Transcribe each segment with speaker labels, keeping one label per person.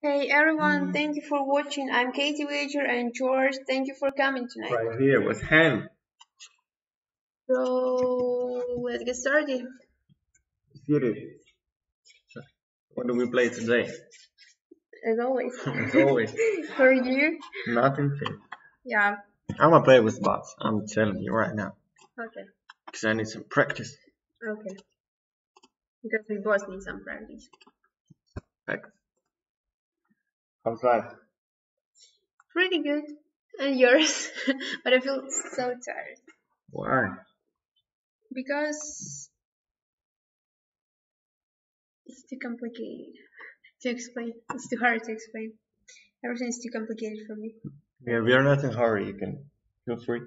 Speaker 1: Hey everyone, mm. thank you for watching. I'm Katie Wager and George. Thank you for coming tonight.
Speaker 2: Right here with him.
Speaker 1: So let's get started.
Speaker 2: What do we play today?
Speaker 1: As always.
Speaker 2: As always.
Speaker 1: for you?
Speaker 2: Nothing.
Speaker 1: Yeah.
Speaker 2: I'm gonna play with bots. I'm telling you right now.
Speaker 1: Okay.
Speaker 2: Because I need some practice.
Speaker 1: Okay. Because we both need some practice.
Speaker 2: Practice. How's life?
Speaker 1: Pretty good. And yours? but I feel so tired.
Speaker 2: Why?
Speaker 1: Because it's too complicated to explain. It's too hard to explain. Everything is too complicated for me.
Speaker 2: Yeah, we are not in a hurry. You can feel free.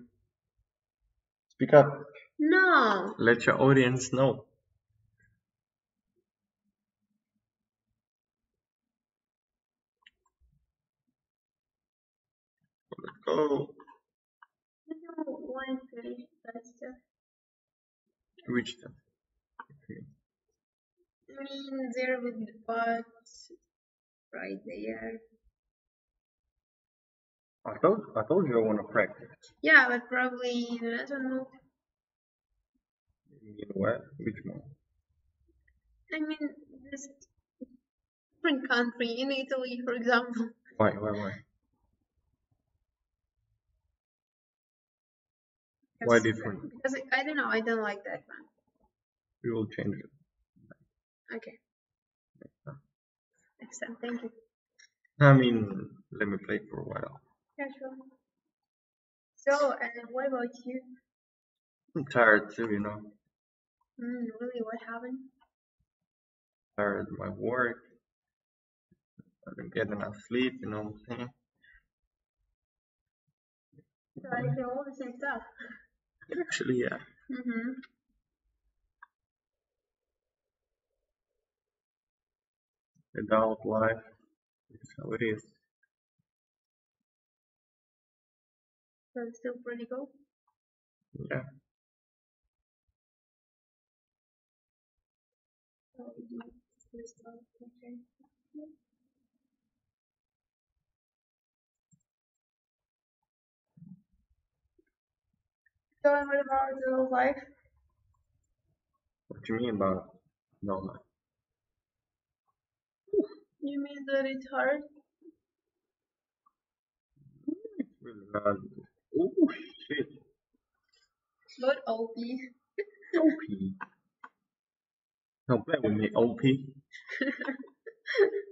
Speaker 2: Speak up.
Speaker 1: No.
Speaker 2: Let your audience know. Oh. go.
Speaker 1: I don't want to finish that stuff.
Speaker 2: Reach them.
Speaker 1: I mean, there with the bots right there.
Speaker 2: I told I told you I want to practice.
Speaker 1: Yeah, but probably in another mode.
Speaker 2: You know what? Which one?
Speaker 1: I mean, this different country in Italy, for example.
Speaker 2: Why? Why? Why? Why different?
Speaker 1: Because I, I don't know, I don't like that one.
Speaker 2: We will change it.
Speaker 1: Okay. Next time, thank you.
Speaker 2: I mean, let me play for a while.
Speaker 1: Yeah, sure. So, uh, what about you?
Speaker 2: I'm tired too, you know.
Speaker 1: Mm, really, what happened?
Speaker 2: Tired of my work. I don't get enough sleep, you know what I'm saying?
Speaker 1: So I feel all the same stuff.
Speaker 2: Actually, yeah.
Speaker 1: Mm-hmm.
Speaker 2: Adult life is how it is.
Speaker 1: So it's still pretty cool.
Speaker 2: Yeah.
Speaker 1: So, we do this stuff, okay. So, and what about adult life?
Speaker 2: What do you mean about life?
Speaker 1: You mean that it's hard?
Speaker 2: It's really not. Oh shit.
Speaker 1: But OP.
Speaker 2: OP. Don't play with me, OP.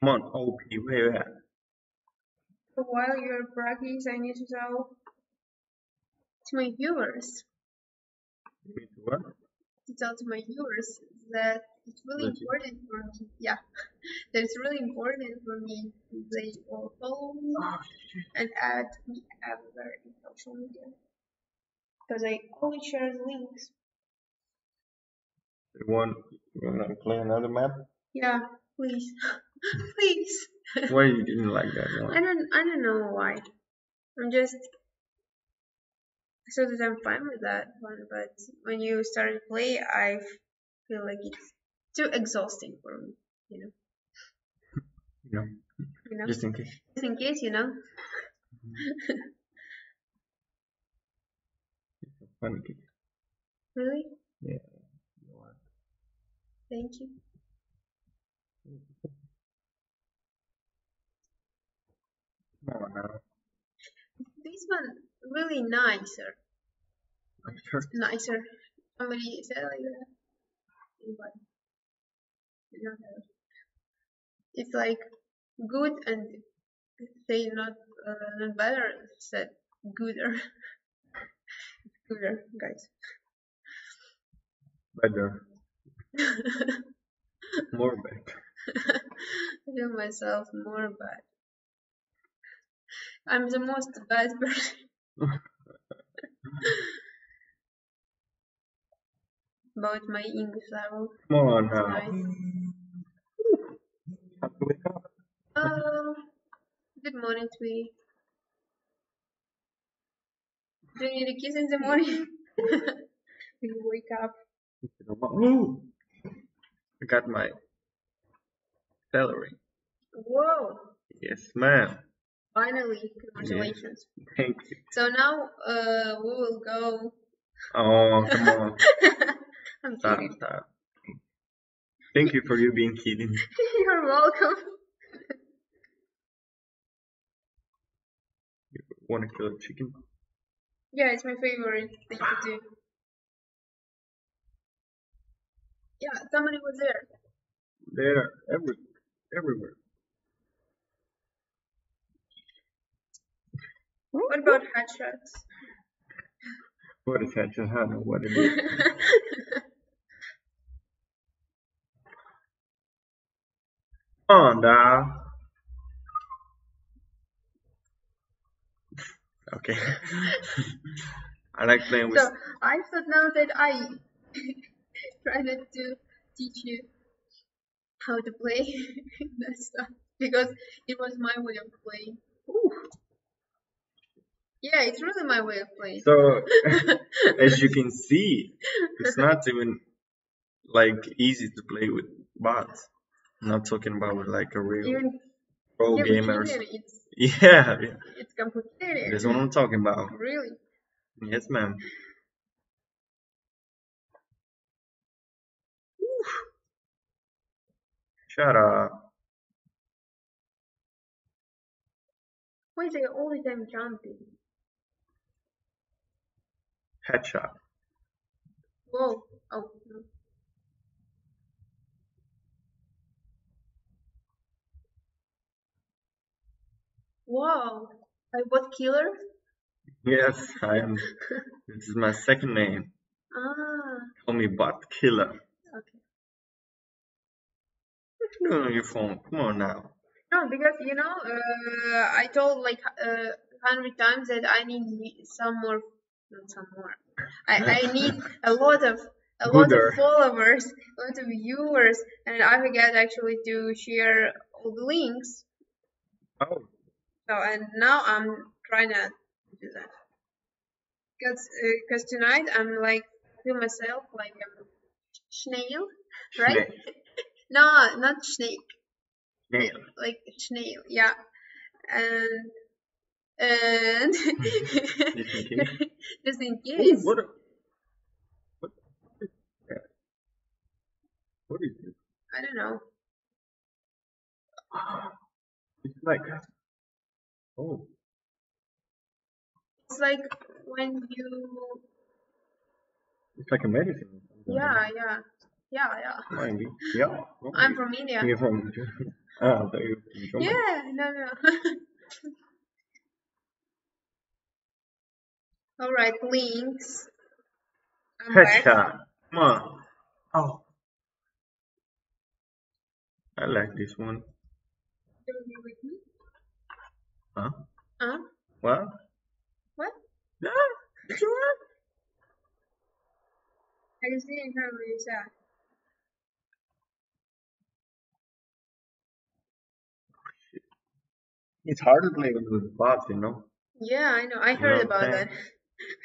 Speaker 2: Come on, OP, where you at?
Speaker 1: While you're practice, I need to tell to my viewers,
Speaker 2: You need to what?
Speaker 1: to tell to my viewers that it's really
Speaker 2: That you-
Speaker 1: important for me. Yeah, that it's really important for me they all follow me
Speaker 2: Oh
Speaker 1: and add me everywhere in social media. Because I always share the links.
Speaker 2: You want, you want to play another map?
Speaker 1: Yeah, please, please.
Speaker 2: Why you didn't like that one?
Speaker 1: I don't, I don't know why. I'm just I so that I'm fine with that one. But when you start to play, I feel like it's too exhausting for me. You know,
Speaker 2: You know,
Speaker 1: you know.
Speaker 2: just in case.
Speaker 1: Just in case, you know. Mm-hmm.
Speaker 2: It's a funny kid.
Speaker 1: Really?
Speaker 2: Yeah.
Speaker 1: Thank you.
Speaker 2: On now.
Speaker 1: This one really nicer,
Speaker 2: I'm
Speaker 1: nicer. Somebody said like that. Anybody? Not her. It's like good and say not uh, not better. Said gooder. gooder, guys.
Speaker 2: Better. More better.
Speaker 1: I feel myself more bad. I'm the most bad person. about my English level
Speaker 2: Come on now.
Speaker 1: tonight.
Speaker 2: Have to wake up.
Speaker 1: Uh, good morning, sweetie. Do you need a kiss in the morning? when you wake up.
Speaker 2: Ooh. I got my salary.
Speaker 1: Whoa!
Speaker 2: Yes, ma'am.
Speaker 1: Finally, congratulations.
Speaker 2: Thank you.
Speaker 1: So now uh, we will go.
Speaker 2: Oh, come on.
Speaker 1: I'm
Speaker 2: Stop,
Speaker 1: kidding.
Speaker 2: stop. Thank you for you being kidding.
Speaker 1: You're welcome.
Speaker 2: You Want to kill a chicken?
Speaker 1: Yeah, it's my favorite thing to do. Yeah, somebody was there.
Speaker 2: They're every, everywhere.
Speaker 1: What about headshots?
Speaker 2: What is that? Just I don't know what it is. Come on, now. Okay. I like playing with.
Speaker 1: so I thought now that I tried to teach you how to play that stuff because it was my way of playing. Ooh. Yeah, it's really my way of playing.
Speaker 2: So, as you can see, it's not even like easy to play with bots. I'm not talking about with like a real
Speaker 1: Even
Speaker 2: pro
Speaker 1: yeah,
Speaker 2: gamer. or
Speaker 1: beginner,
Speaker 2: something.
Speaker 1: it's
Speaker 2: Yeah, yeah,
Speaker 1: it's complicated.
Speaker 2: that's what I'm talking about.
Speaker 1: Really?
Speaker 2: Yes, ma'am. Shut up.
Speaker 1: Why is it all the time jumping?
Speaker 2: Headshot.
Speaker 1: Whoa. Oh, no. Wow. I bought killer?
Speaker 2: Yes, I am. This is my second name.
Speaker 1: Ah,
Speaker 2: Call me bot killer.
Speaker 1: okay.
Speaker 2: What you on your phone? Come on now.
Speaker 1: No, because you know, uh, I told like uh, hundred times that I need some more, not some more. I, I need a lot of a lot
Speaker 2: Gooder.
Speaker 1: of followers, a lot of viewers, and I forget actually to share all the links.
Speaker 2: Oh,
Speaker 1: So and now I'm trying to do that. Cause, uh, cause tonight I'm like feel myself like a snail, right? No, not snake.
Speaker 2: Snail.
Speaker 1: like snail, yeah. And and
Speaker 2: Just in case.
Speaker 1: just in
Speaker 2: Ooh,
Speaker 1: case.
Speaker 2: what? A, what is that? What is this?
Speaker 1: I don't know.
Speaker 2: It's like. Oh,
Speaker 1: It's like when you
Speaker 2: it's like a medicine.
Speaker 1: yeah, yeah. Yeah, yeah.
Speaker 2: Might be. Yeah.
Speaker 1: I'm from India.
Speaker 2: You're from. Ah, thought you from
Speaker 1: Yeah, no no. Alright, links. I'm back.
Speaker 2: Headshot. Come on. Oh. I like this one.
Speaker 1: You will be with me?
Speaker 2: Huh?
Speaker 1: Huh?
Speaker 2: What?
Speaker 1: What?
Speaker 2: No. Sure.
Speaker 1: I just didn't hear what you said.
Speaker 2: It's hard to play with bots, you know.
Speaker 1: Yeah, I know. I
Speaker 2: You know
Speaker 1: heard
Speaker 2: what It.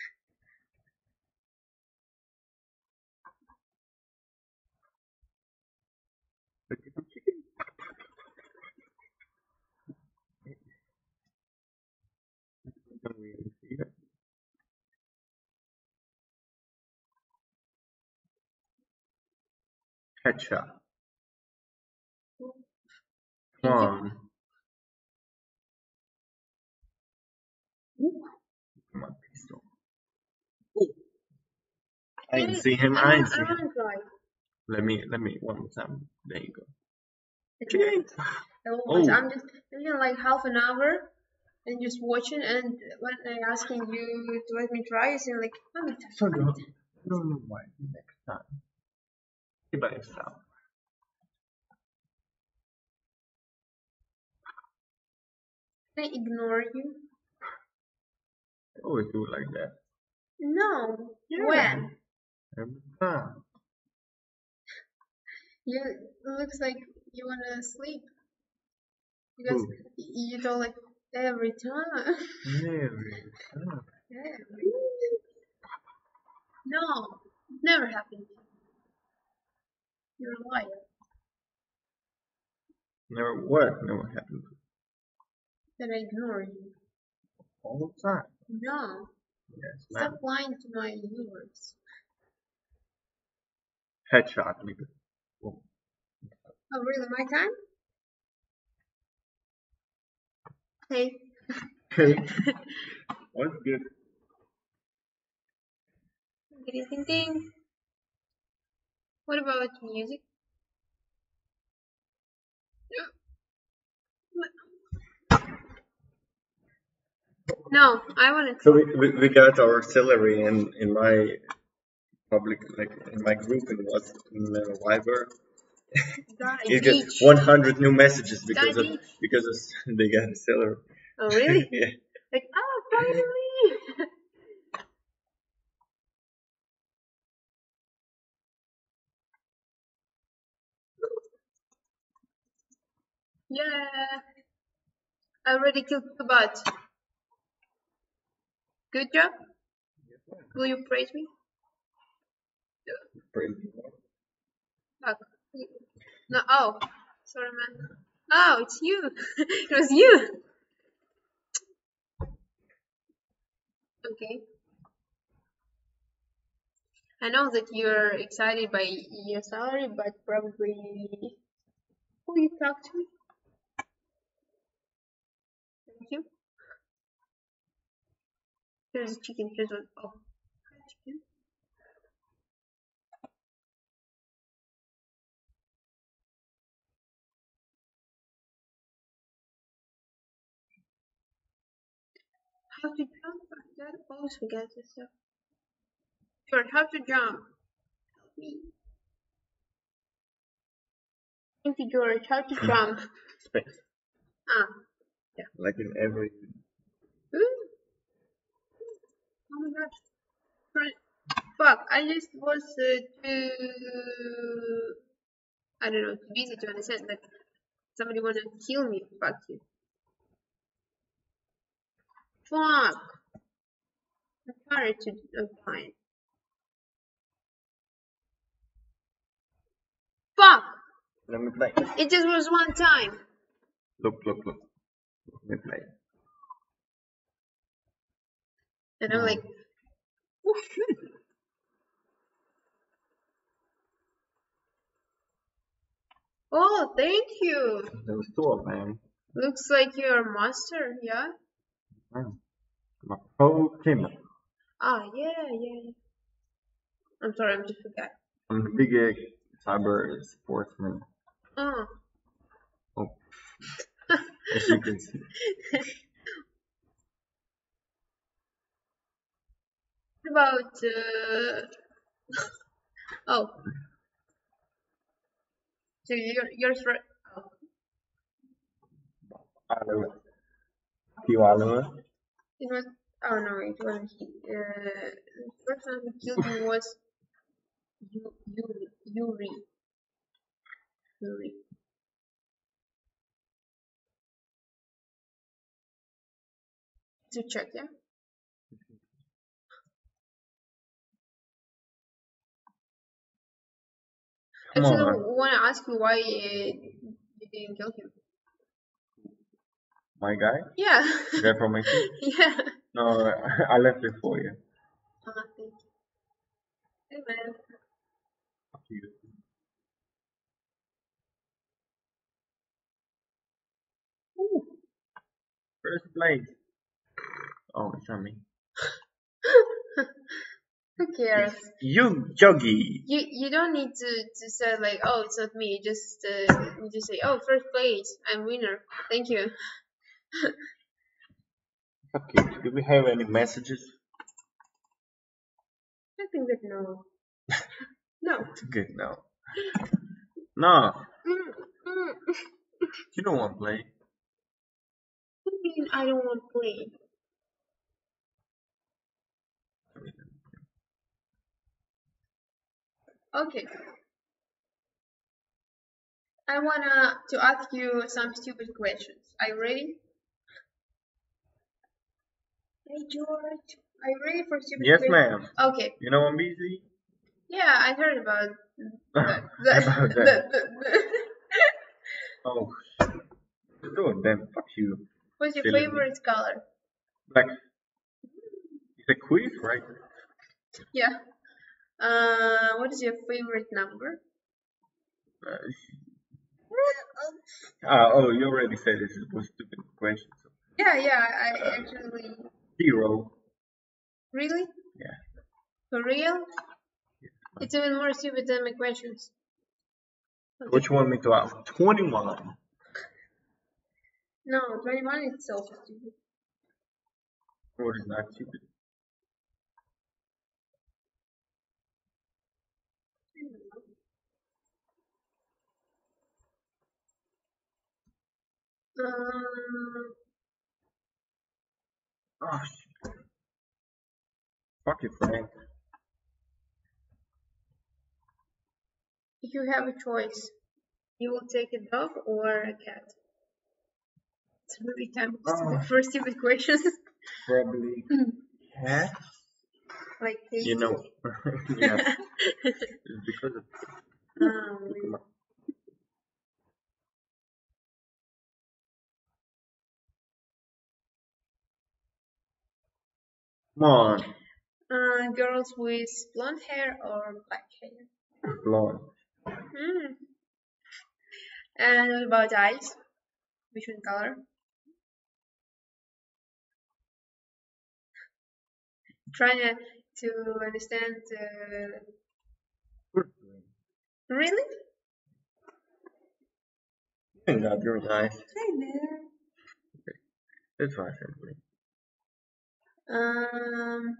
Speaker 2: Headshot. Come on. Come on, pistol. I didn't see him. I didn't see him. Let me, let me, one more time. There you go.
Speaker 1: It's
Speaker 2: Ching.
Speaker 1: Oh. I'm just thinking like half an hour and just watching and when I asking you to let me try, you say like, me try.
Speaker 2: So don't, don't know why. Next time. Be by yourself.
Speaker 1: Can I ignore you?
Speaker 2: I always do it like that.
Speaker 1: No.
Speaker 2: Yeah.
Speaker 1: When?
Speaker 2: Every time.
Speaker 1: You looks like you wanna sleep because y- you told like every time.
Speaker 2: Every time.
Speaker 1: every. No, it never happened. You're a liar.
Speaker 2: Never what? Never happened.
Speaker 1: That I ignore you.
Speaker 2: All the time.
Speaker 1: No,
Speaker 2: Yes,
Speaker 1: stop lying to my viewers.
Speaker 2: Headshot, nigga.
Speaker 1: Oh, really? My time? Okay.
Speaker 2: Okay. What's good?
Speaker 1: Ding ding ding. What about music? No, I wanted
Speaker 2: So we, we, we got our salary in, in my public, like in my group in what in uh, Viber. You get
Speaker 1: each.
Speaker 2: 100 new messages because of because of, they got a salary.
Speaker 1: Oh, really?
Speaker 2: yeah.
Speaker 1: like, oh, finally! yeah. I already killed the bot. Good job. Will you praise me? Fuck. No, oh, sorry, man. Oh, it's you. it was you. Okay. I know that you're excited by your salary, but probably who you talk to? Thank you. Here's a chicken. Here's one. Oh, How to jump? That always forgets this stuff. Sure, how to jump? Help me. Thank you, George. How to jump?
Speaker 2: Space.
Speaker 1: Ah. Yeah.
Speaker 2: Like in every.
Speaker 1: Ooh. Oh my gosh. Fuck, I just was uh, too. I don't know, too busy to understand Like, somebody wanna kill me. Fuck you. Fuck. I'm sorry to. I'm fine. Fuck!
Speaker 2: Let me play.
Speaker 1: It just was one time.
Speaker 2: Look, look, look. Let me play.
Speaker 1: And I'm like, oh. Oh, thank you.
Speaker 2: There was two of them.
Speaker 1: Looks like you're a master, yeah?
Speaker 2: Oh. A gamer.
Speaker 1: Ah, yeah, yeah, yeah. I'm sorry, I'm just forgot.
Speaker 2: I'm the big uh, cyber sportsman.
Speaker 1: Oh,
Speaker 2: Oh. As you can see.
Speaker 1: what about, uh... oh. So you're, you're, oh.
Speaker 2: Alua. Kill Alua.
Speaker 1: It was, oh no, it wasn't he. Uh, the first one who killed me was Yu- Yuri. Yuri. Yuri. To check, yeah?
Speaker 2: Come
Speaker 1: Actually, I want to ask you why uh, you didn't kill him.
Speaker 2: My guy?
Speaker 1: Yeah.
Speaker 2: Guy from my team?
Speaker 1: yeah.
Speaker 2: No, I left it for you.
Speaker 1: Uh, thank you. Hey man.
Speaker 2: You.
Speaker 1: Ooh.
Speaker 2: First place. Oh, it's not me.
Speaker 1: Who cares?
Speaker 2: You, Joggy.
Speaker 1: You you don't need to, to say like oh it's not me. Just uh, you just say oh first place I'm winner. Thank you.
Speaker 2: You. Do we have any messages?
Speaker 1: I think that no. no.
Speaker 2: Good, no. No, you don't want to play.
Speaker 1: What do you mean I don't want to play? Okay. I wanna to ask you some stupid questions. Are you ready? Hey George, are you ready for stupid
Speaker 2: Yes, ma'am.
Speaker 1: Okay.
Speaker 2: You know I'm busy.
Speaker 1: Yeah, I heard about that.
Speaker 2: About that. Oh, shit. Just do it then. Fuck you.
Speaker 1: What's your
Speaker 2: Silly
Speaker 1: favorite color?
Speaker 2: Like, it's a quiz, right?
Speaker 1: Yeah. Uh, what is your favorite number?
Speaker 2: Uh, ah, oh, you already said this was stupid question. So
Speaker 1: Yeah, yeah. I actually
Speaker 2: zero.
Speaker 1: really.
Speaker 2: Yeah.
Speaker 1: For real? It's even more stupid than my questions.
Speaker 2: What you want me to ask? Twenty-one.
Speaker 1: No, 21 is also stupid.
Speaker 2: What is not stupid?
Speaker 1: Um,
Speaker 2: Oh shit. Fuck you, Frank.
Speaker 1: if you have a choice, you will take a dog or a cat. It's really time
Speaker 2: Oh.
Speaker 1: for stupid questions.
Speaker 2: Probably cat.
Speaker 1: like
Speaker 2: You know. yeah. It's because of
Speaker 1: um,
Speaker 2: Come on,
Speaker 1: uh, girls with blonde hair or black hair.
Speaker 2: blonde.
Speaker 1: Hmm. And what about eyes? Which one color? Trying to, to understand. Uh, really?
Speaker 2: Got your nice.
Speaker 1: Hi there.
Speaker 2: That's fine, simply.
Speaker 1: Um.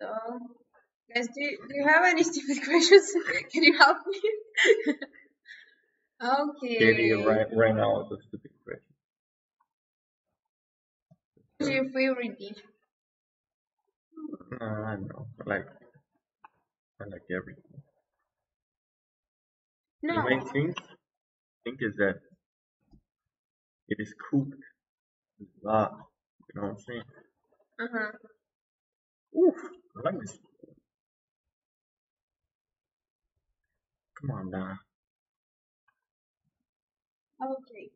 Speaker 1: So, guys, do you, do you have any stupid questions? Can you help me? okay.
Speaker 2: Katie ran, ran out of stupid questions.
Speaker 1: What's your favorite dish?
Speaker 2: Uh, I don't know. I like, I like everything.
Speaker 1: No.
Speaker 2: The main thing, thing is that it is cooked with love. You know what I'm saying?
Speaker 1: Uh huh.
Speaker 2: Oof, I like this. Come on now.
Speaker 1: Okay.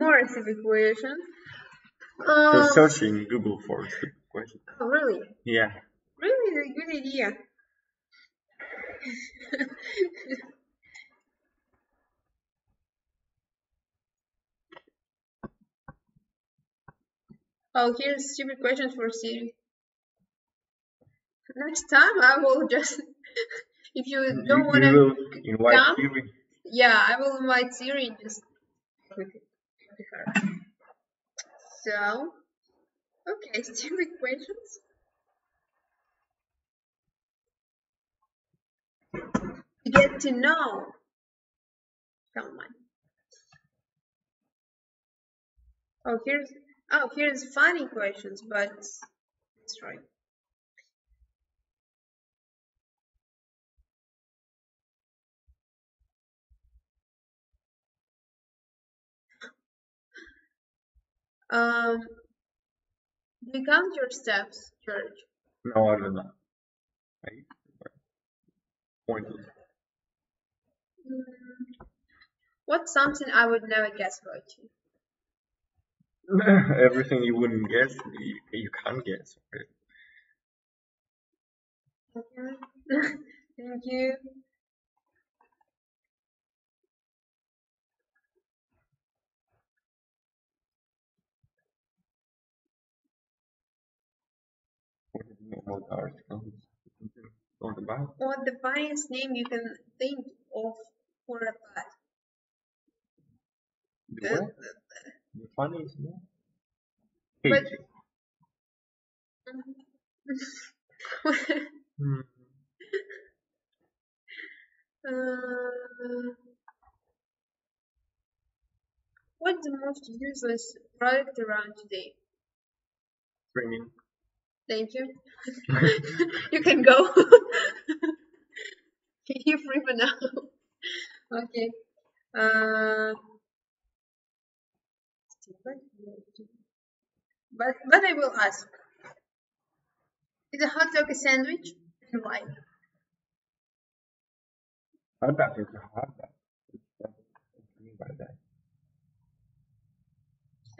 Speaker 1: More questions.
Speaker 2: So
Speaker 1: Um,
Speaker 2: searching Google for stupid questions.
Speaker 1: oh, really?
Speaker 2: Yeah.
Speaker 1: Really, a good idea. oh, here's stupid questions for Siri. Next time I will just, if you don't want to,
Speaker 2: invite
Speaker 1: come?
Speaker 2: Siri.
Speaker 1: yeah, I will invite Siri just with with her. So, okay, stupid questions. To get to know someone. Oh, here's oh here's funny questions, but let's try. Um, do you count your steps, George?
Speaker 2: No, I don't know. Pointless.
Speaker 1: Mm, What's something I would never guess about you?
Speaker 2: Everything you wouldn't guess, you, you can't guess. Right?
Speaker 1: Okay. Thank you.
Speaker 2: What the article? On the back?
Speaker 1: What the funniest name you can think of for a pet?
Speaker 2: The
Speaker 1: Uh,
Speaker 2: what? The funniest name?
Speaker 1: But-.
Speaker 2: Hmm.
Speaker 1: uh, what's the most useless product around today?
Speaker 2: Training.
Speaker 1: Thank you. you can go. You're free for now. Okay. Uh, but but I will ask. Is a hot dog a sandwich? And why?
Speaker 2: Hot dog is a hot dog. What do you mean by that?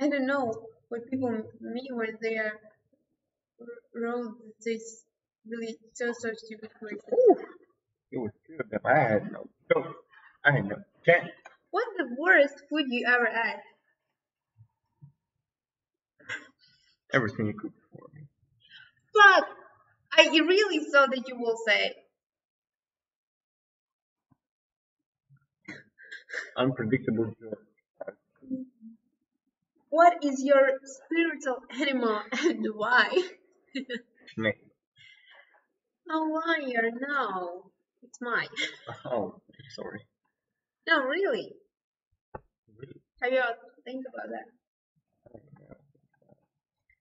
Speaker 1: I don't know what people mean when they are wrote this really so so stupid question.
Speaker 2: It was two of them. I had no choice. I had no chance.
Speaker 1: What's the worst food you ever had?
Speaker 2: Everything you cooked for me.
Speaker 1: But I really thought that you will say
Speaker 2: Unpredictable joy.
Speaker 1: what is your spiritual animal and why?
Speaker 2: Snake.
Speaker 1: A liar, no. It's mine.
Speaker 2: Oh, sorry.
Speaker 1: No, really.
Speaker 2: Really?
Speaker 1: Have you ever think about that?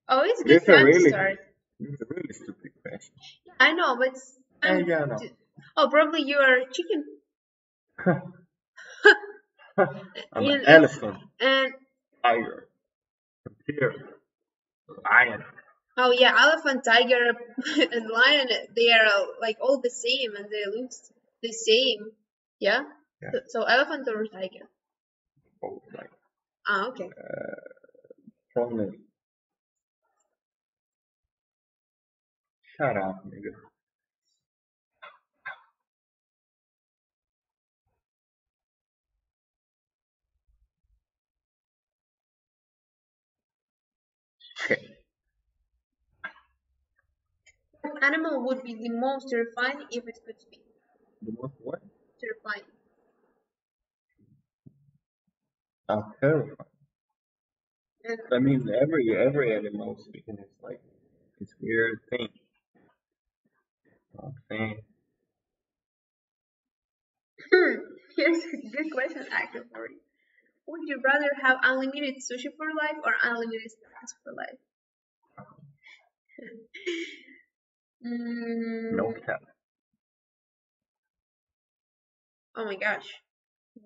Speaker 1: Oh, it's good
Speaker 2: It's
Speaker 1: fun to
Speaker 2: really,
Speaker 1: start.
Speaker 2: it's a really stupid question.
Speaker 1: I know, but um,
Speaker 2: yeah, know.
Speaker 1: oh, probably you are chicken
Speaker 2: I'm
Speaker 1: You-
Speaker 2: an elephant,
Speaker 1: and
Speaker 2: tiger, deer, lion.
Speaker 1: oh yeah, elephant, tiger, and lion. They are uh, like all the same, and they look the same. Yeah.
Speaker 2: Yeah.
Speaker 1: So, so elephant or tiger?
Speaker 2: Oh, like
Speaker 1: Ah, okay.
Speaker 2: prominent. Shut up, nigga. Okay.
Speaker 1: What animal would be the most terrifying if it could speak?
Speaker 2: The most what?
Speaker 1: Terrifying.
Speaker 2: I'm terrified.
Speaker 1: And
Speaker 2: I mean, every every animal speaking is like this weird thing. I'm
Speaker 1: Hmm, here's a good question actually for you. Would you rather have unlimited sushi for life or unlimited stars for life? mm,
Speaker 2: no cap.
Speaker 1: Oh my gosh.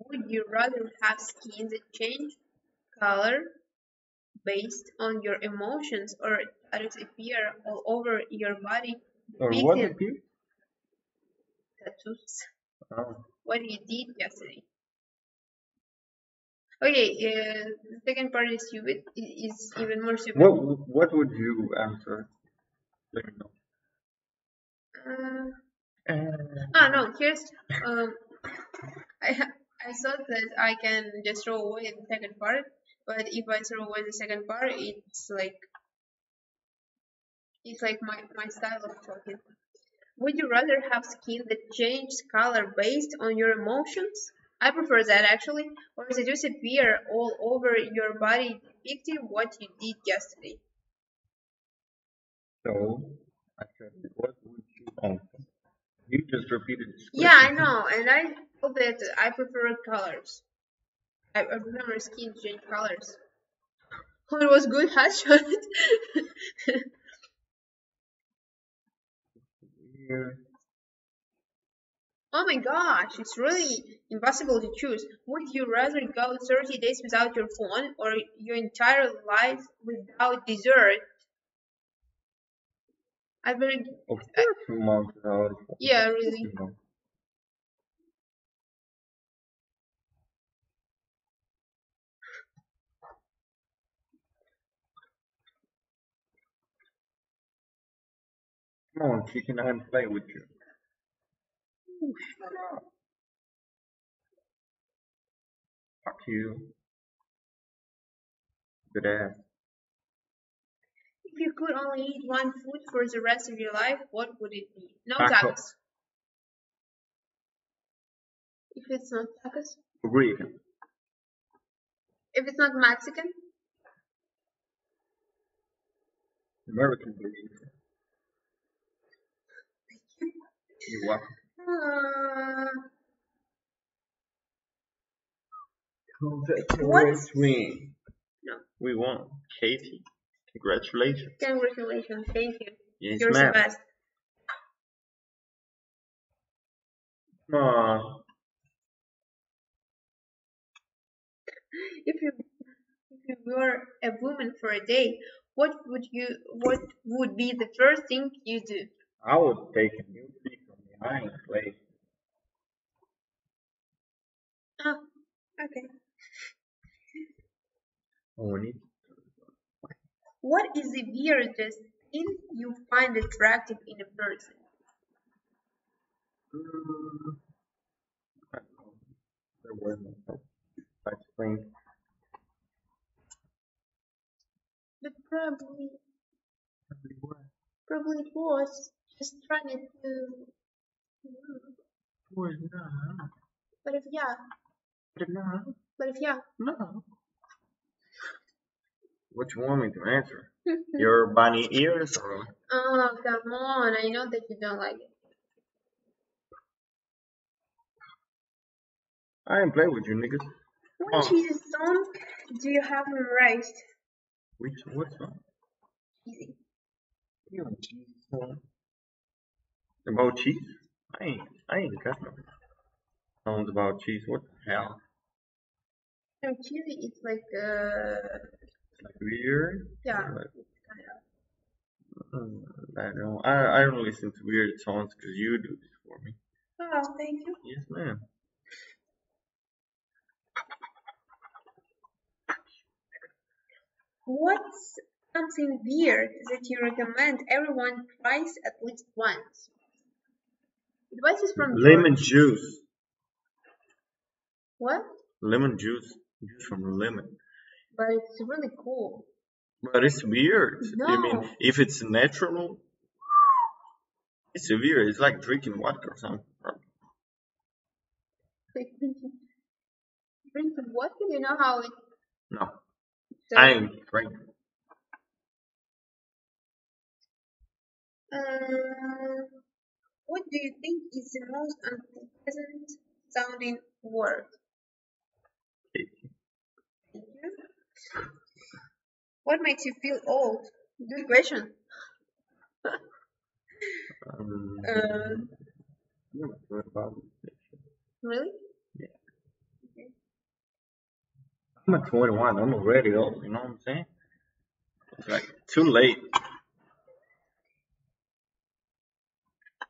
Speaker 1: Would you rather have skin that change color based on your emotions or tattoos appear all over your body
Speaker 2: Or what appeal?
Speaker 1: tattoos?
Speaker 2: Oh.
Speaker 1: What you did yesterday. Okay, uh, the second part is stupid. Is even more stupid.
Speaker 2: What what would you answer? Let me know.
Speaker 1: Uh,
Speaker 2: Uh,
Speaker 1: ah no, here's um, I I thought that I can just throw away the second part, but if I throw away the second part, it's like it's like my my style of talking. Would you rather have skin that changes color based on your emotions? I prefer that actually, or does it disappear all over your body depicting what you did yesterday?
Speaker 2: so I said, what would you answer? You just repeated this
Speaker 1: Yeah, I know, and I hope that I prefer colors. I, I remember skin change colors. Oh, it was good headshot.
Speaker 2: Weird.
Speaker 1: oh my gosh, it's really impossible to choose. Would you rather go 30 days without your phone or your entire life without dessert? I very
Speaker 2: Of course.
Speaker 1: Yeah, really.
Speaker 2: Come on, chicken, I can play with you. Shut up. Fuck you. Good ass.
Speaker 1: If you could only eat one food for the rest of your life, what would it be? No
Speaker 2: Taco.
Speaker 1: tacos. If it's not tacos?
Speaker 2: Burrito.
Speaker 1: If it's not Mexican?
Speaker 2: American burrito. You're welcome.
Speaker 1: What?
Speaker 2: Congratulations.
Speaker 1: No.
Speaker 2: We won. Katie, congratulations.
Speaker 1: congratulations. Thank you.
Speaker 2: Yes,
Speaker 1: You're the best.
Speaker 2: Aw.
Speaker 1: if you if you were a woman for a day, what would you what would be the first thing you do?
Speaker 2: I would take a new piece of me. I ain't play.
Speaker 1: Oh, okay. What is the weirdest thing you find attractive in a person?
Speaker 2: Mm, I don't know. There were no such thing.
Speaker 1: But probably probably it was just trying to.
Speaker 2: Where's not?
Speaker 1: But if yeah,
Speaker 2: But no.
Speaker 1: but if yeah.
Speaker 2: No. What you want me to answer? Your bunny ears or
Speaker 1: Oh come on! I know that you don't like it.
Speaker 2: I ain't play with you niggas.
Speaker 1: Which
Speaker 2: Oh.
Speaker 1: is song do you have memorized?
Speaker 2: Which what song?
Speaker 1: Easy.
Speaker 2: You know, cheese song. About cheese? I ain't I ain't got no songs about cheese. What the hell?
Speaker 1: No, cheesy. It's like uh,
Speaker 2: Like weird?
Speaker 1: yeah,
Speaker 2: like,
Speaker 1: kind of.
Speaker 2: mm, I don't I, I don't listen to weird songs because you do this for me.
Speaker 1: Oh, thank you.
Speaker 2: Yes ma'am.
Speaker 1: What's something weird that you recommend everyone tries at least once? Advice is from
Speaker 2: Lemon
Speaker 1: George.
Speaker 2: juice.
Speaker 1: What?
Speaker 2: Lemon juice. Juice from lemon.
Speaker 1: But it's really cool.
Speaker 2: But it's weird. No. I mean, if it's natural, it's weird. It's like drinking vodka or something.
Speaker 1: Like drinking, drinking vodka. You know how it?
Speaker 2: No,
Speaker 1: So,
Speaker 2: I ain't drinking.
Speaker 1: Uh, what do you think is the most unpleasant sounding word? Thank you. What makes you feel old? Good question.
Speaker 2: Um,
Speaker 1: Uh,
Speaker 2: I'm not sure about it.
Speaker 1: really?
Speaker 2: I'm at 21. I'm already old. You know what I'm saying? It's like too late.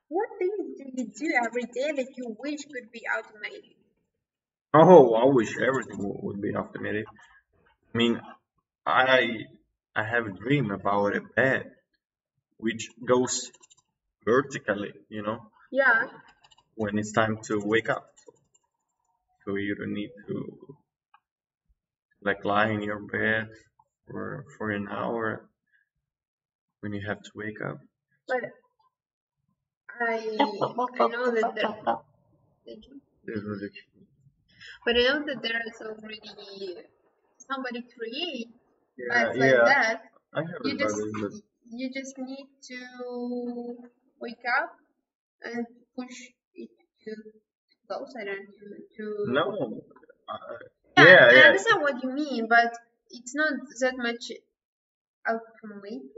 Speaker 1: What things do you do every day that you wish could be automated?
Speaker 2: Oh, I wish everything would, be automated. I mean, I I have a dream about a bed which goes vertically. You know,
Speaker 1: Yeah.
Speaker 2: when it's time to wake up. So you don't need to like lie in your bed for for an hour when you have to wake up.
Speaker 1: But I I know that there, thank you.
Speaker 2: This was a
Speaker 1: But I know that there is already somebody create
Speaker 2: yeah,
Speaker 1: beds like
Speaker 2: yeah.
Speaker 1: that.
Speaker 2: I heard
Speaker 1: You just
Speaker 2: it, but
Speaker 1: you just need to wake up and push it to close. I don't to to.
Speaker 2: no. Uh,
Speaker 1: Yeah,
Speaker 2: yeah,
Speaker 1: I
Speaker 2: yeah.
Speaker 1: understand what you mean, but it's not that much automated.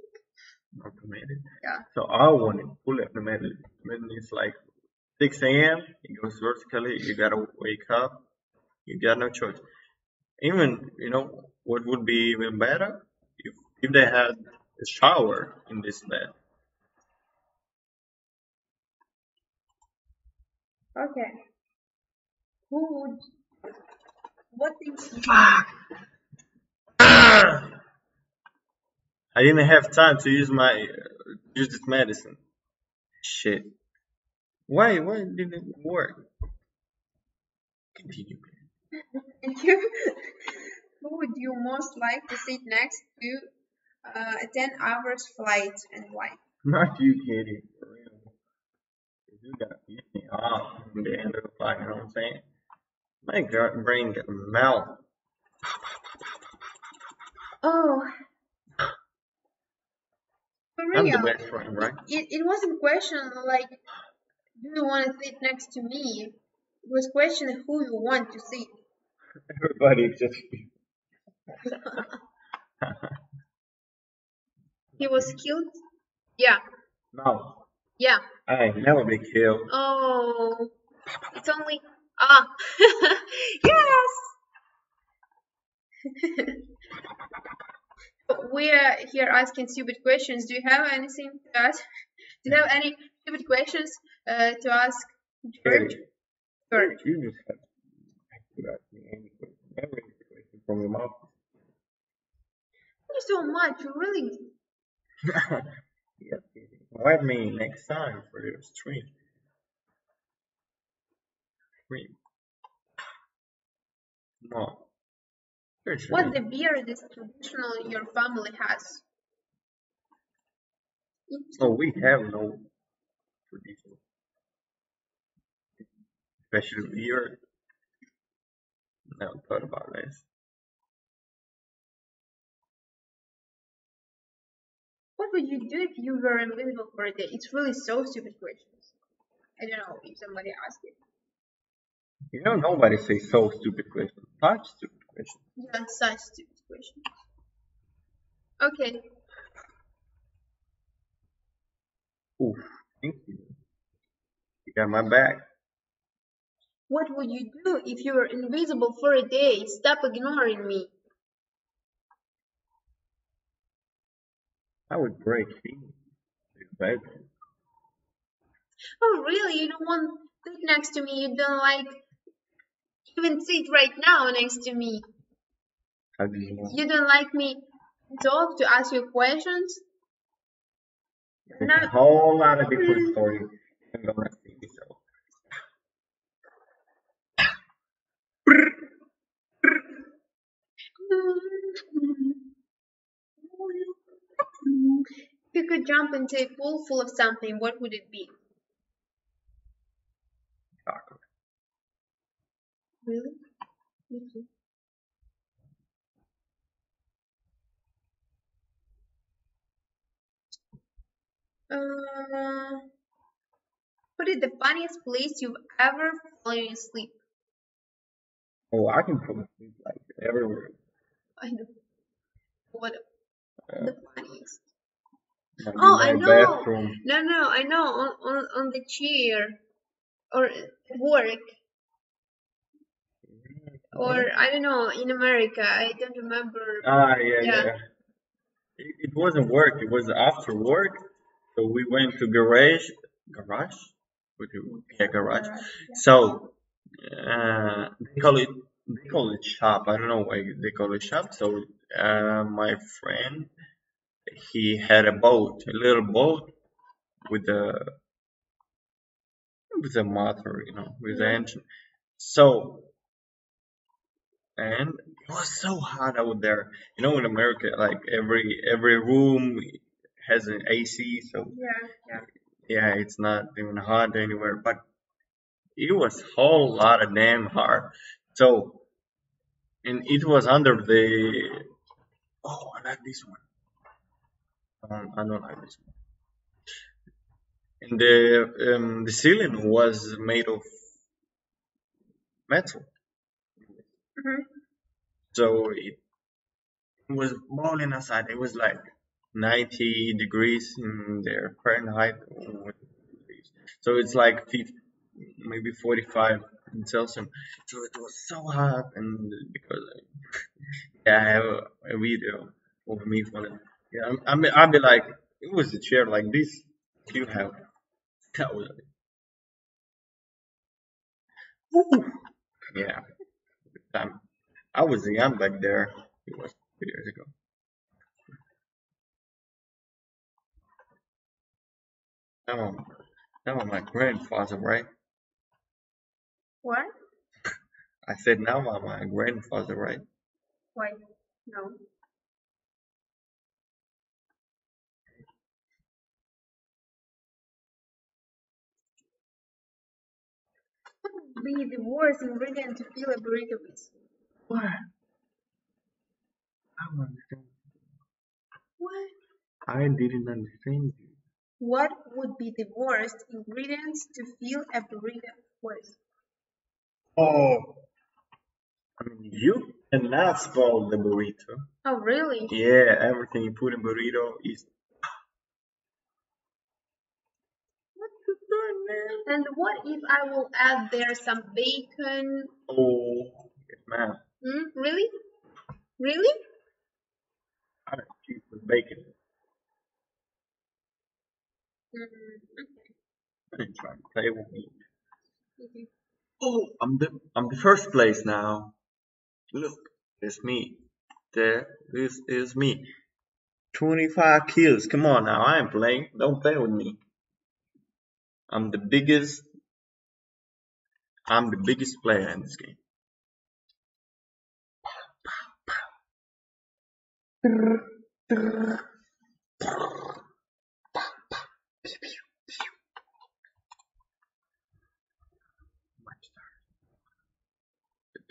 Speaker 2: Automated.
Speaker 1: Yeah.
Speaker 2: So I want it fully automated. When it's like 6 a.m., it goes vertically. You gotta wake up. You got no choice. Even you know what would be even better if if they had a shower in this bed.
Speaker 1: Okay. Who would? What things? you-
Speaker 2: I didn't have time to use my uh, use this medicine. Shit. Why? Why didn't it work? Continue.
Speaker 1: Thank you. Who would you most like to sit next to uh, a 10 hours flight and why?
Speaker 2: Not you, Katie. For real. You got you me off in the end of the flight. You know what I'm saying? My gut brain got melt.
Speaker 1: Oh. For
Speaker 2: I'm the best friend, right?
Speaker 1: It, it wasn't question like, do you want to sit next to me? It was question who you want to sit.
Speaker 2: Everybody just.
Speaker 1: He was killed? Yeah.
Speaker 2: no,
Speaker 1: Yeah.
Speaker 2: I never been killed.
Speaker 1: Oh. It's only. Ah. yes. we are here asking stupid questions. Do you have anything to ask? Do you have any stupid questions uh, to ask George? George.
Speaker 2: You just have to ask me any question. Every question from your mouth.
Speaker 1: Thank you so much. You really
Speaker 2: yeah, invite me next time for your stream. Stream. No.
Speaker 1: What the beer is traditional your family has?
Speaker 2: Oh, we have no tradition. Especially beer. Never thought about this.
Speaker 1: What would you do if you were invisible for a day? It's really so stupid questions. I don't know if somebody asked it.
Speaker 2: You know, nobody says so stupid questions. Such stupid questions.
Speaker 1: Yeah, such stupid questions. Okay.
Speaker 2: Oof, thank you. You got my back.
Speaker 1: What would you do if you were invisible for a day? Stop ignoring me.
Speaker 2: I would break things.
Speaker 1: Oh, really? You don't want to sit next to me? You don't like even sit right now next to me?
Speaker 2: How do you know?
Speaker 1: You don't like me talk to ask you questions?
Speaker 2: There's
Speaker 1: Not-
Speaker 2: a whole lot of different hmm. stories. I'm gonna.
Speaker 1: If you could jump into a pool full of something, what would it be? Really? Me too. Uh, what is the funniest place you've ever fallen asleep?
Speaker 2: Oh, I can fall asleep like everywhere.
Speaker 1: I know. What
Speaker 2: Uh,
Speaker 1: the funniest? Oh, I know.
Speaker 2: bathroom.
Speaker 1: No, no, I know. On, on, on the chair, or at work, or I don't know. In America, I don't remember.
Speaker 2: Ah, yeah,
Speaker 1: Yeah.
Speaker 2: yeah. It, it wasn't work. It was after work. So we went to garage. Garage? Yeah, garage. So uh, they call it they call it shop. I don't know why they call it shop. So uh, my friend he had a boat, a little boat with a with a motor, you know, with an engine. So and it was so hot out there. You know, in America, like every every room has an AC, so
Speaker 1: Yeah, yeah.
Speaker 2: yeah, it's not even hot anywhere. But it was a whole lot of damn hard. So, and it was under the. Oh, I like this one. Um, I don't like this one. And the um, the ceiling was made of metal,
Speaker 1: Mhm.
Speaker 2: so it was boiling outside. It was like 90 degrees in there Fahrenheit. So it's like 50, maybe 45 in Celsius. So it was so hot, and because yeah, I have a, a video of me for it. Yeah, I mean, I'd be like, it was a chair like this. You have that was Woo. yeah. Um, I was young back there. It was two years ago. That was, that my grandfather, right?
Speaker 1: What?
Speaker 2: I said now I'm my grandfather, right?
Speaker 1: Why? No. Be the worst ingredient to fill a burrito with?
Speaker 2: What? I don't understand.
Speaker 1: What?
Speaker 2: I didn't understand you.
Speaker 1: What would be the worst ingredients to fill a burrito with?
Speaker 2: Oh. I mean, you cannot spoil the burrito.
Speaker 1: Oh, really?
Speaker 2: Yeah, everything you put in burrito is. What you doing, man?
Speaker 1: And what if I will add there some bacon?
Speaker 2: Oh, yes, ma'am.
Speaker 1: Hmm? Really? Really?
Speaker 2: I don't cheese with bacon.
Speaker 1: Mm,
Speaker 2: I ain't trying to play with me.
Speaker 1: okay.
Speaker 2: Oh, I'm the I'm the first place now. Look, it's me. There, this is me. 25 kills. Come on now, I am playing. Don't play with me. I'm the biggest. I'm the biggest player in this game.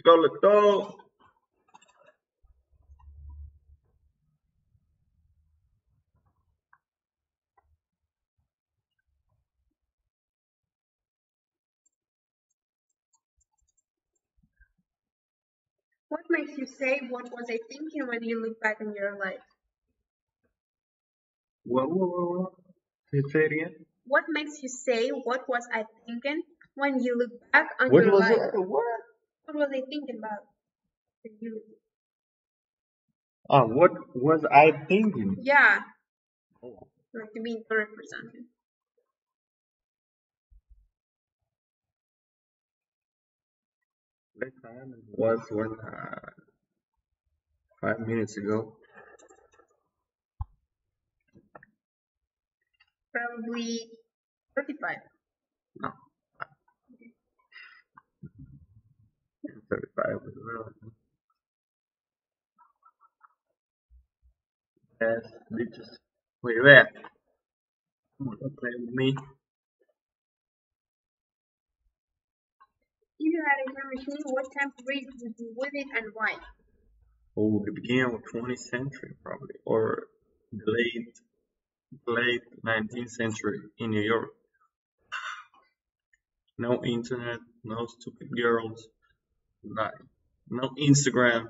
Speaker 2: Go, let's go.
Speaker 1: What makes you say what was I thinking when you look back on your life?
Speaker 2: Whoa, whoa, whoa, whoa. Say say it again.
Speaker 1: What makes you say what was I thinking when you look back on
Speaker 2: What
Speaker 1: your
Speaker 2: was
Speaker 1: life?
Speaker 2: it? What?
Speaker 1: What was I thinking about? you
Speaker 2: Ah, what was I thinking?
Speaker 1: yeah,
Speaker 2: Oh,
Speaker 1: like to be correct something.
Speaker 2: Time was when uh, five minutes ago.
Speaker 1: Probably thirty-five.
Speaker 2: No, 35 was relevant. Yes, bitches. You at? Come on, play with me.
Speaker 1: If you had a time machine, what time period would you with it and why?
Speaker 2: Oh, the beginning of 20th century, probably, or the late, late 19th century in New York. No internet, no stupid girls, not, no Instagram.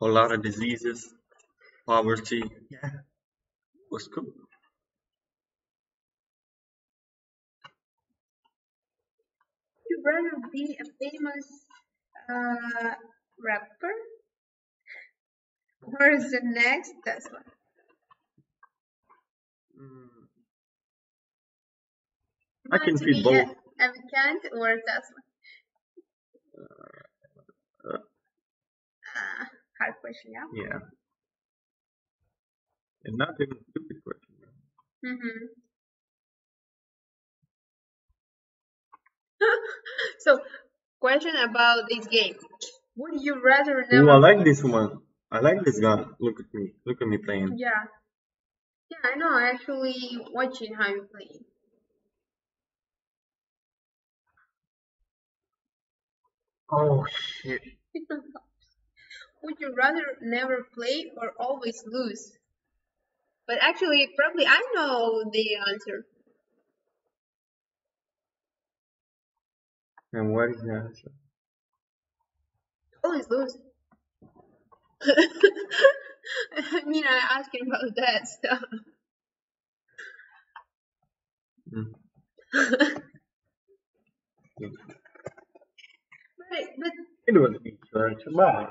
Speaker 2: A lot of diseases, poverty. Yeah, was cool.
Speaker 1: Rather be a famous uh, rapper Where's the next Tesla?
Speaker 2: Mm, I can
Speaker 1: Want to
Speaker 2: feed
Speaker 1: be a
Speaker 2: both.
Speaker 1: Evan Kant or Tesla?
Speaker 2: Uh,
Speaker 1: Uh, hard question, yeah.
Speaker 2: yeah. And not even a stupid question.
Speaker 1: Mm-hmm. so, question about this game. Would you rather never?
Speaker 2: Ooh, I like this one. I like this gun. Look at me. Look at me playing.
Speaker 1: Yeah. Yeah, I know. I actually watching how you play.
Speaker 2: Oh shit.
Speaker 1: Would you rather never play or always lose? But actually, probably I know the answer.
Speaker 2: And what is the answer?
Speaker 1: Always lose. I mean, I asking about that stuff.
Speaker 2: Mm.
Speaker 1: but, but
Speaker 2: It was me, church. Bye.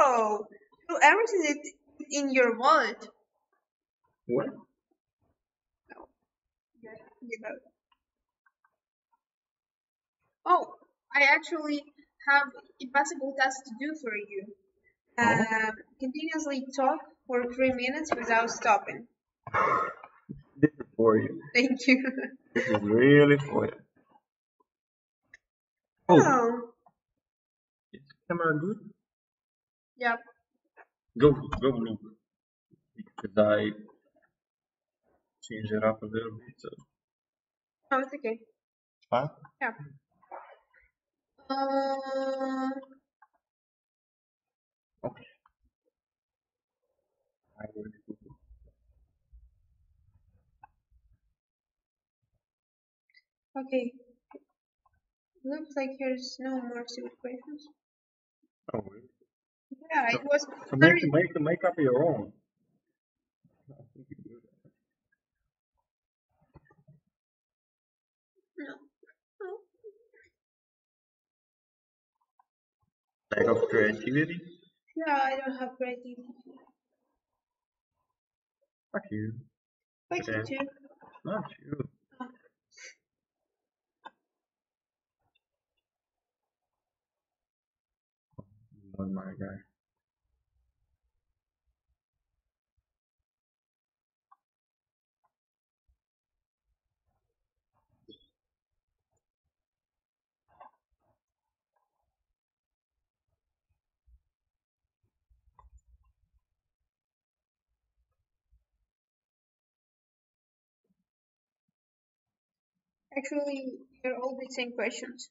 Speaker 1: Whoa! So everything is in your wallet.
Speaker 2: What?
Speaker 1: Yes, you know. Oh, I actually have impossible task to do for you.
Speaker 2: Oh.
Speaker 1: Um, continuously talk for three minutes without stopping.
Speaker 2: This is for you.
Speaker 1: Thank you.
Speaker 2: This is really for you. Oh,
Speaker 1: Oh,
Speaker 2: is camera good?
Speaker 1: Yeah.
Speaker 2: Go, go blue. Because I changed it up a little bit. So.
Speaker 1: Oh, it's okay.
Speaker 2: Fine.
Speaker 1: Yeah. Uh,
Speaker 2: Okay. I will do.
Speaker 1: okay. Looks like there's no more stupid questions.
Speaker 2: Oh, really?
Speaker 1: Yeah, it was
Speaker 2: So make
Speaker 1: very.
Speaker 2: make make up your own. I think you do that.
Speaker 1: No. no.
Speaker 2: Lack of creativity.
Speaker 1: Yeah, I don't have creativity.
Speaker 2: Fuck you.
Speaker 1: Like you too.
Speaker 2: Not you. Not my guy.
Speaker 1: Actually, they're all the same questions.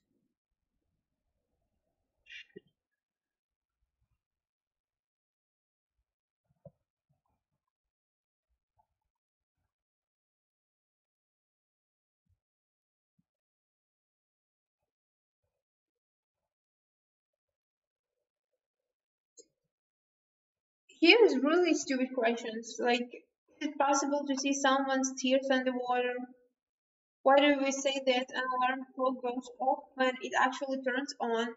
Speaker 1: Here's really stupid questions like is it possible to see someone's tears underwater? Why do we say that an alarm clock goes off when it actually turns on?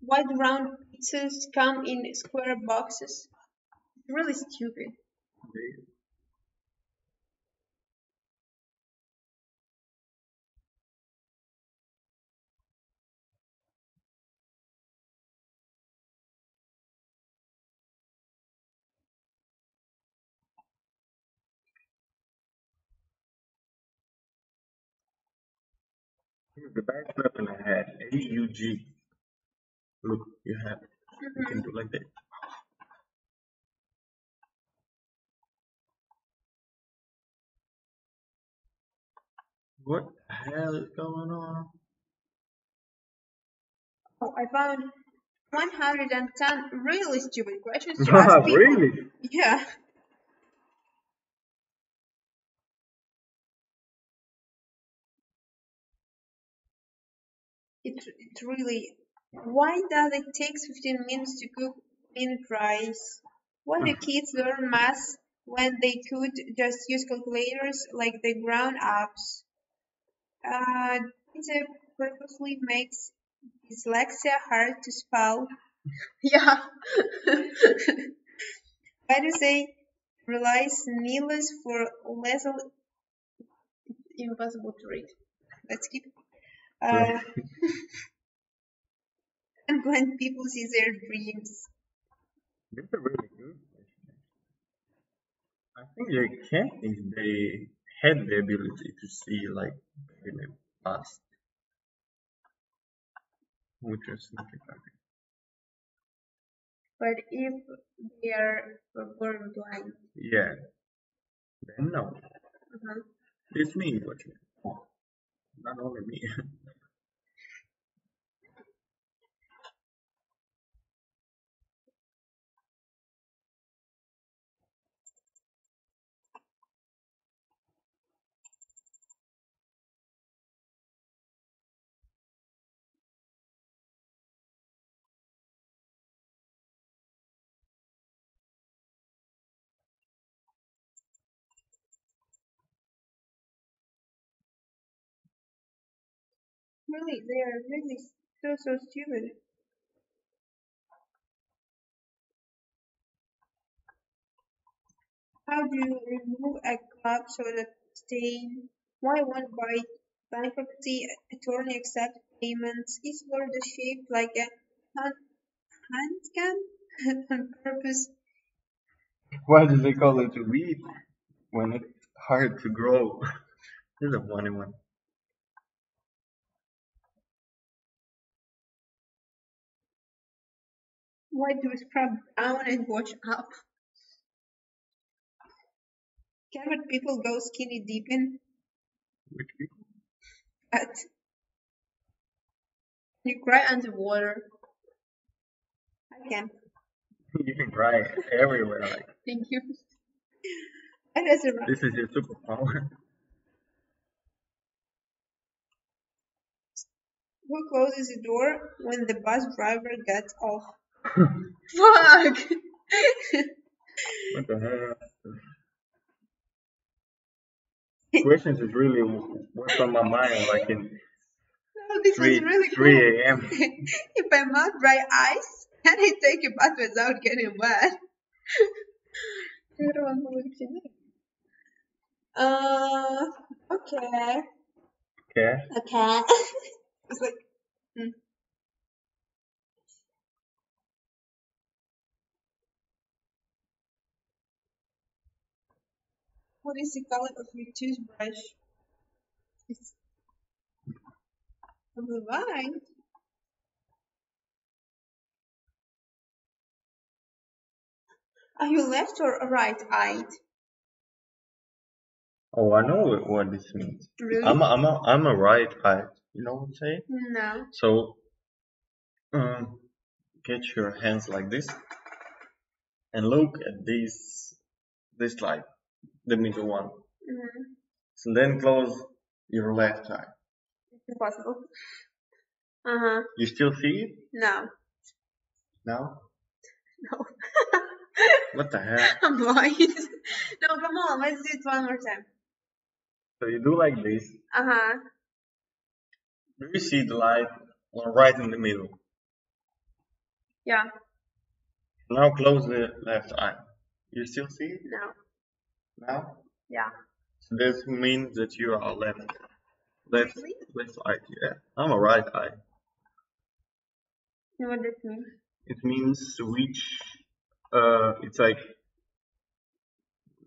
Speaker 1: Why do round pizzas come in square boxes? It's really stupid.
Speaker 2: The best weapon I had. AUG. Look, you have it. You can do like that. What the hell is going on?
Speaker 1: Oh, I found 110 really stupid questions to ask people.
Speaker 2: really?
Speaker 1: Yeah. It, it really. Why does it take 15 minutes to cook minute rice? Why do kids learn math when they could just use calculators like the grown ups? Uh, it purposely makes dyslexia hard to spell. Yeah. Why do they realize needless for less impossible to read? Let's keep. Uh, and when people see their dreams.
Speaker 2: That's a really good question. I think they can if they had the ability to see like in the past. Which is not exactly.
Speaker 1: But if they are born blind,
Speaker 2: Yeah. Then no.
Speaker 1: uh-huh.
Speaker 2: It's me watching. Oh, not only me.
Speaker 1: really, they are really so so stupid. How do you remove a club soda stain? Why won't buy bankruptcy attorney accept payments? Is Florida shaped like a hand handgun on purpose?
Speaker 2: Why do they call it a weed when it's hard to grow? this is a funny one.
Speaker 1: Why do we scrub down and wash up? Can people go skinny dipping?
Speaker 2: Which people?
Speaker 1: But you cry underwater. I can.
Speaker 2: you can cry everywhere. Like
Speaker 1: Thank you. And as a ra-
Speaker 2: this is your superpower.
Speaker 1: who closes the door when the bus driver gets off? Fuck!
Speaker 2: What the hell? Questions is really what's on my mind, like in
Speaker 1: No, this
Speaker 2: three
Speaker 1: is really cool.
Speaker 2: three a.m.
Speaker 1: if I melt dry ice, can I take a bath without getting wet? Everyone will look at me. Uh, okay.
Speaker 2: Okay.
Speaker 1: Okay. it's like, hmm. What is the color of your toothbrush? It's white. Are you left or right-eyed?
Speaker 2: Oh, I know what- this means.
Speaker 1: Really?
Speaker 2: I'm a, I'm a, I'm a right eye. You know what I'm saying?
Speaker 1: no.
Speaker 2: So, um, get your hands like this and look at this this light, the middle one.
Speaker 1: Mm-hmm.
Speaker 2: So then close your left eye.
Speaker 1: It's Impossible. Uh huh.
Speaker 2: You still see it
Speaker 1: No.
Speaker 2: now?
Speaker 1: No.
Speaker 2: What the hell?
Speaker 1: I'm blind. no, come on. Let's do it one more time.
Speaker 2: So you do like this.
Speaker 1: Uh huh.
Speaker 2: Do you see the light on right in the middle?
Speaker 1: Yeah.
Speaker 2: Now close the left eye. You still see it
Speaker 1: No.
Speaker 2: Now?
Speaker 1: Yeah.
Speaker 2: So this means that you are left, left,
Speaker 1: Really?
Speaker 2: left eye. Yeah, I'm a right eye.
Speaker 1: You know what this means?
Speaker 2: It means which, uh, it's like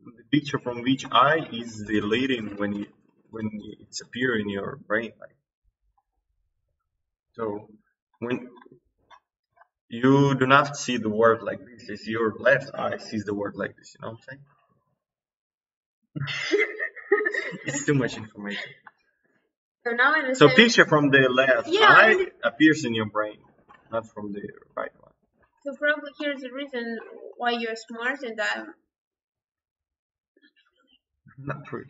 Speaker 2: the picture from which eye is the leading when you when it's appear in your brain. Like, so when you do not see the word like this, it's your left eye sees the word like this. You know what I'm saying? It's too much information.
Speaker 1: So now I
Speaker 2: So picture from the left
Speaker 1: Yeah,
Speaker 2: eye appears in your brain, not from the right one.
Speaker 1: So probably here's the reason why you're smart and I'm.
Speaker 2: Not really.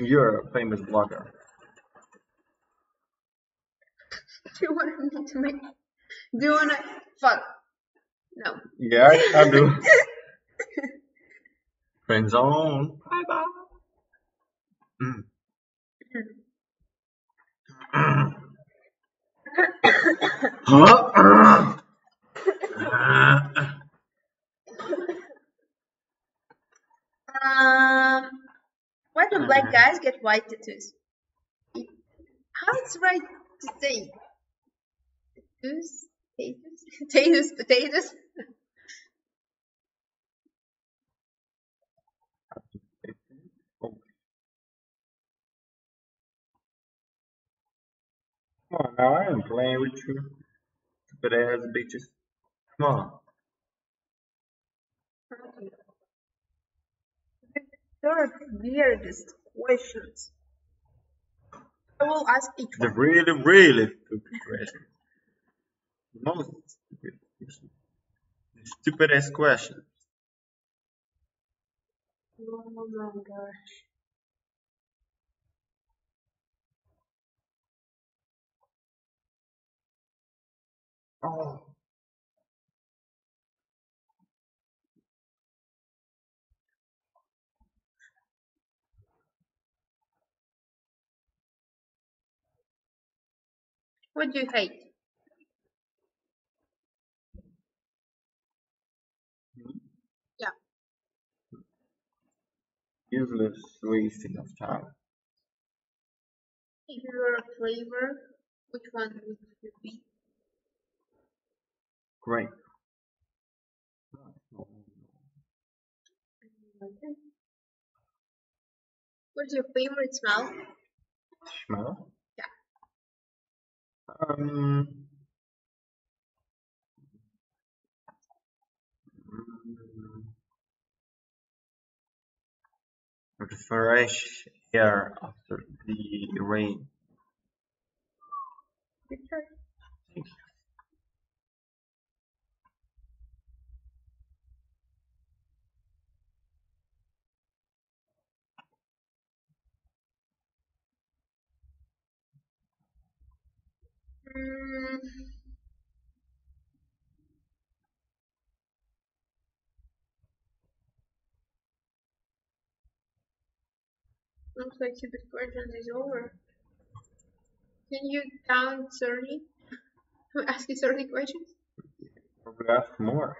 Speaker 2: You're a famous blogger.
Speaker 1: Do you want me to make? Do you wanna? Fuck. No.
Speaker 2: Yeah, I, I do. Friend zone. Bye bye. Mm. huh?
Speaker 1: Um. Why do black guys get white tattoos? How it's right to say? Tattoos, potatoes, potatoes, potatoes.
Speaker 2: Come on, now I am playing with you. Stupid ass bitches. Come on.
Speaker 1: Third weirdest questions. I will ask each
Speaker 2: The really, really stupid question. The most stupid question. The stupid ass question.
Speaker 1: Oh my gosh.
Speaker 2: Oh.
Speaker 1: What do you hate? Hmm? Yeah.
Speaker 2: Useless wasting of time.
Speaker 1: If you were a flavor, which one would you be? Okay. What's your favorite smell?
Speaker 2: Smell?
Speaker 1: Yeah.
Speaker 2: Um. The fresh air after the rain.
Speaker 1: Looks like the version is over. Can you count 30? I'm 30 questions?
Speaker 2: Probably ask more.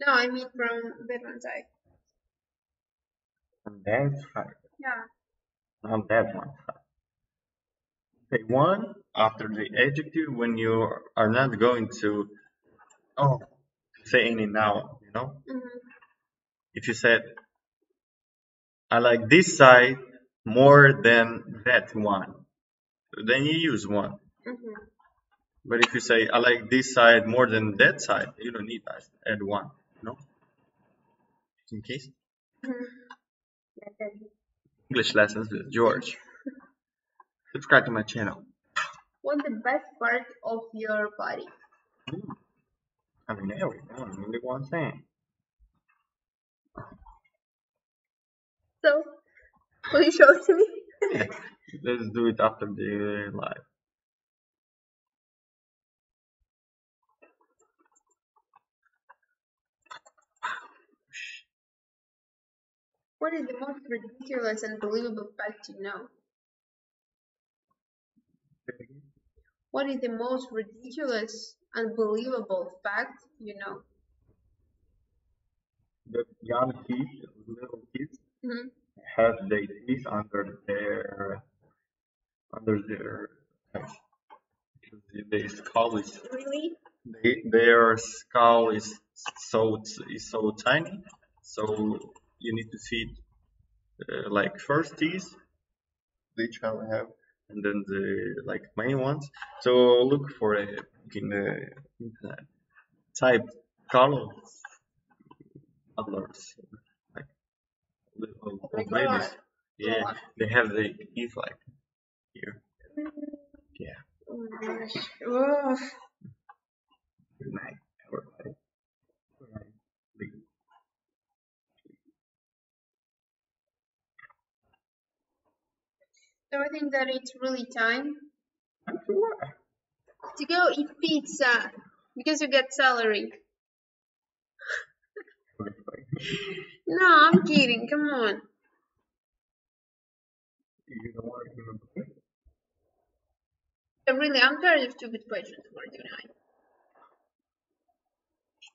Speaker 1: No, I mean from Bedouin side.
Speaker 2: From that?
Speaker 1: Yeah.
Speaker 2: On that one side. Say one after the adjective when you are not going to oh say any noun, you know?
Speaker 1: Mm-hmm.
Speaker 2: If you said I like this side more than that one, then you use one.
Speaker 1: Mm-hmm.
Speaker 2: But if you say I like this side more than that side, you don't need to add one, you know? In case.
Speaker 1: Mm-hmm.
Speaker 2: English lessons with George. Subscribe to my channel.
Speaker 1: What's the best part of your body? Hmm.
Speaker 2: I mean, everyone, only one thing.
Speaker 1: So, will you show it to me?
Speaker 2: Let's do it after the live.
Speaker 1: What is the most ridiculous and believable fact you know? What is the most ridiculous unbelievable fact you know?
Speaker 2: The young kids, little kids,
Speaker 1: hmm
Speaker 2: have their teeth under their under their their skull is
Speaker 1: Really?
Speaker 2: they, their skull is so is so tiny, so you need to feed uh, like first teeth shall have, and then the like main ones. So look for a in the internet type color toddlers like little
Speaker 1: Oh
Speaker 2: babies.
Speaker 1: God.
Speaker 2: Yeah,
Speaker 1: God.
Speaker 2: they have the teeth like here. Yeah.
Speaker 1: Oh my gosh.
Speaker 2: Good night, everybody. Good night. Sleep.
Speaker 1: So I think that it's really time
Speaker 2: sure.
Speaker 1: to go eat pizza because you get salary. No, I'm kidding. Come on.
Speaker 2: You don't want to play?
Speaker 1: But really, I'm tired of stupid questions for tonight.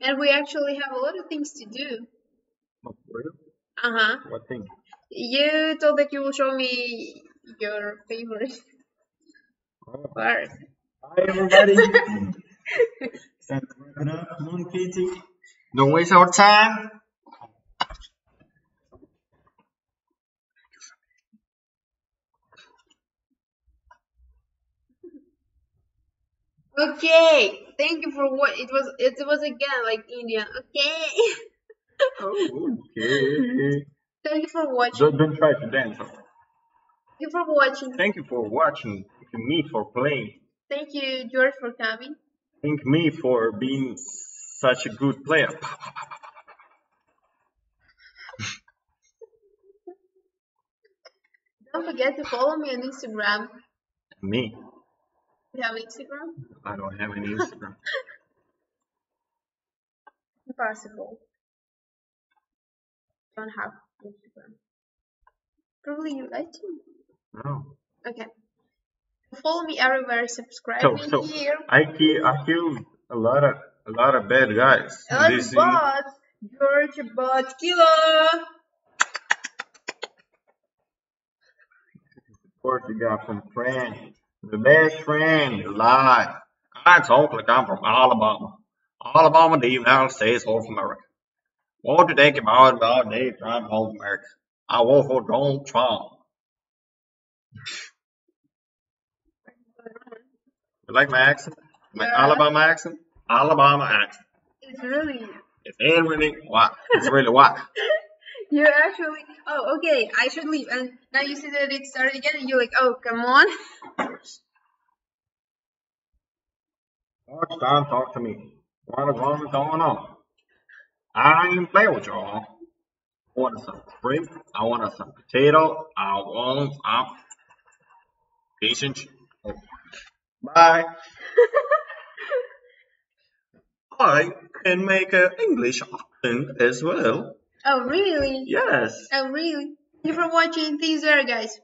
Speaker 1: And we actually have a lot of things to do.
Speaker 2: Oh?
Speaker 1: Uh huh.
Speaker 2: What thing?
Speaker 1: You told that you will show me your favorite
Speaker 2: Oh.
Speaker 1: part.
Speaker 2: Hi, everybody. Time to wrap it up. Come on, Katie. Don't waste our time.
Speaker 1: Okay. Thank you for what it was. It was again like Indian. Okay.
Speaker 2: Oh, okay.
Speaker 1: Thank you for watching.
Speaker 2: Don't, don't try to dance.
Speaker 1: Thank you for watching.
Speaker 2: Thank you for watching. Thank me for playing.
Speaker 1: Thank you, George, for coming.
Speaker 2: Thank me for being such a good player.
Speaker 1: Don't forget to follow me on Instagram.
Speaker 2: Me.
Speaker 1: You have Instagram?
Speaker 2: I don't have any Instagram.
Speaker 1: Impossible. Don't have Instagram. Probably you like to.
Speaker 2: No.
Speaker 1: Okay. Follow me everywhere. Subscribe
Speaker 2: So,
Speaker 1: me
Speaker 2: so
Speaker 1: here.
Speaker 2: I kill, I killed a lot of a lot of bad guys.
Speaker 1: And
Speaker 2: this
Speaker 1: bot George Bot Killer.
Speaker 2: support you got from friend, the best friend alive. I talk like I'm from Alabama, Alabama, the United States of America. What do you think about about Dave Trump of America? I vote for Donald Trump. You like my accent? My
Speaker 1: Yeah.
Speaker 2: Alabama accent? Alabama accent.
Speaker 1: It's really.
Speaker 2: It's really what? It's really what?
Speaker 1: You actually. Oh, okay. I should leave. And now you see that it started again, and you're like, oh, come on.
Speaker 2: Watch time, talk to me. What is going on? I ain't play with y'all. I want some shrimp. I want some potato. I want some fish and chips. Bye. I can make an English accent as well.
Speaker 1: Oh, really?
Speaker 2: Yes.
Speaker 1: Oh, really? Thank you for watching. These are guys.